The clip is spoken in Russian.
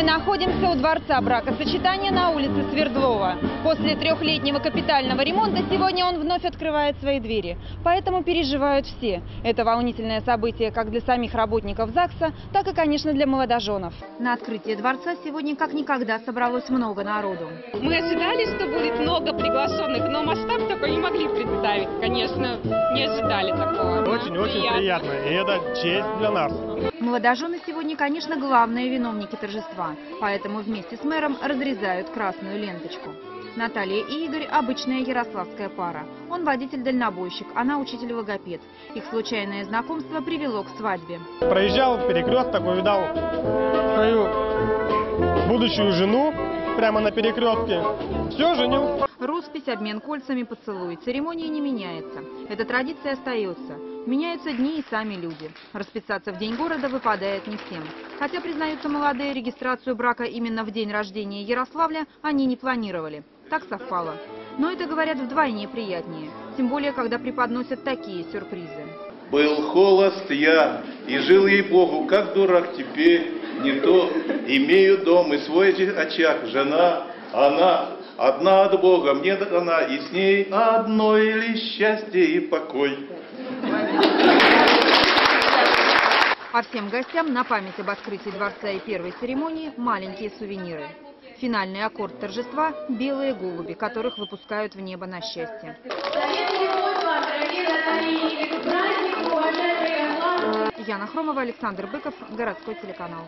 Мы находимся у дворца бракосочетания на улице Свердлова. После трехлетнего капитального ремонта сегодня он вновь открывает свои двери. Поэтому переживают все. Это волнительное событие как для самих работников ЗАГСа, так и, конечно, для молодоженов. На открытие дворца сегодня как никогда собралось много народу. Мы ожидали, что будет много приглашенных, но масштаб такой не могли представить, конечно, не ожидали такого. Очень-очень приятно. И это честь для нас. Молодожены сегодня, конечно, главные виновники торжества, поэтому вместе с мэром разрезают красную ленточку. Наталья и Игорь – обычная ярославская пара. Он водитель-дальнобойщик, она учитель-логопед. Их случайное знакомство привело к свадьбе. Проезжал перекресток, увидал свою будущую жену прямо на перекрестке. Все, женил. Роспись, обмен кольцами, поцелуй. Церемония не меняется. Эта традиция остается. Меняются дни и сами люди. Расписаться в день города выпадает не всем. Хотя, признаются молодые, регистрацию брака именно в день рождения Ярославля они не планировали. Так совпало. Но это, говорят, вдвойне приятнее. Тем более, когда преподносят такие сюрпризы. Был холост я и жил ей-богу, как дурак теперь, не то имею дом и свой очаг, жена, она, одна от Бога мне дана, и с ней одно или счастье и покой. А всем гостям на память об открытии дворца и первой церемонии маленькие сувениры. Финальный аккорд торжества – белые голуби, которых выпускают в небо на счастье. Яна Хромова, Александр Быков, городской телеканал.